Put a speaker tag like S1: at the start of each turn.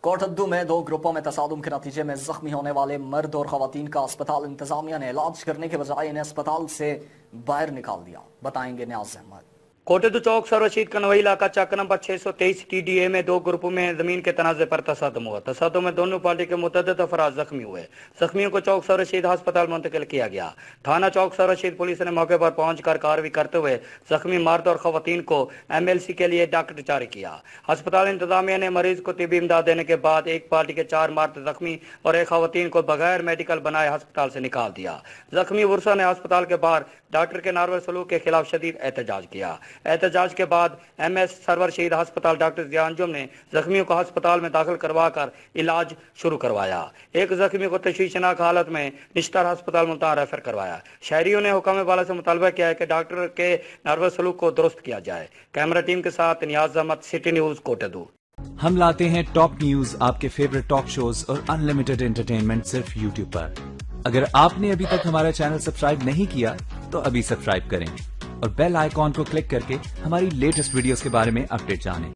S1: کوٹدو میں دو گروپوں میں تصادم کے نتیجے میں زخمی ہونے والے مرد اور خواتین کا اسپتال انتظامیہ نے علاج کرنے کے بجائے انہیں اسپتال سے باہر نکال دیا۔ بتائیں گے نیاز احمد۔
S2: کوٹدو چوک سر رشید کا علاقہ چک نمبر 623 ٹی ڈی اے میں دو گروپوں میں زمین کے تنازع پر تصادم ہوا۔ تصادم میں دونوں پارٹی کے متعدد افراد زخمی ہوئے۔ زخمیوں کو چوک سر رشید ہسپتال منتقل کیا گیا۔ تھانہ چوک سر رشید پولیس نے موقع پر پہنچ کر کاروائی کرتے ہوئے زخمی مرد اور خواتین کو ایم ایل سی کے لیے ڈاکٹر جاری کیا۔ ہسپتال انتظامیہ نے مریض کو طبی امداد دینے کے بعد ایک پارٹی کے چار مرد زخمی اور ایک خواتین کو بغیر میڈیکل بنائے ہسپتال سے نکال دیا۔ زخمی ورثہ نے ہسپتال کے باہر ڈاکٹر کے نارور سلوک کے خلاف شدید احتجاج کیا۔ احتجاج کے بعد ایم ایس سرور شہید ہسپتال ڈاکٹر زیان نے زخمیوں کو ہسپتال میں داخل کروا کر علاج شروع کروایا۔ ایک زخمی کو تشویشناک حالت میں نشتر ہسپتال ملتان ریفر کروایا۔ شہریوں نے حکام والا سے مطالبہ کیا ہے کہ ڈاکٹر کے نارور سلوک کو درست کیا جائے۔ کیمرہ ٹیم کے ساتھ نیاز احمد، سٹی نیوز کوٹدو
S3: ہم لاتے ہیں ٹاپ نیوز، آپ کے فیوریٹ ٹاک شوز اور انلمیٹڈ انٹرٹینمنٹ صرف یوٹیوب پر۔ اگر آپ نے ابھی تک ہمارا چینل سبسکرائب نہیں کیا، تو ابھی سبسکرائب کریں۔ اور بیل آئیکن کو کلک کر کے ہماری لیٹسٹ ویڈیوز کے بارے میں اپڈیٹ جانیں۔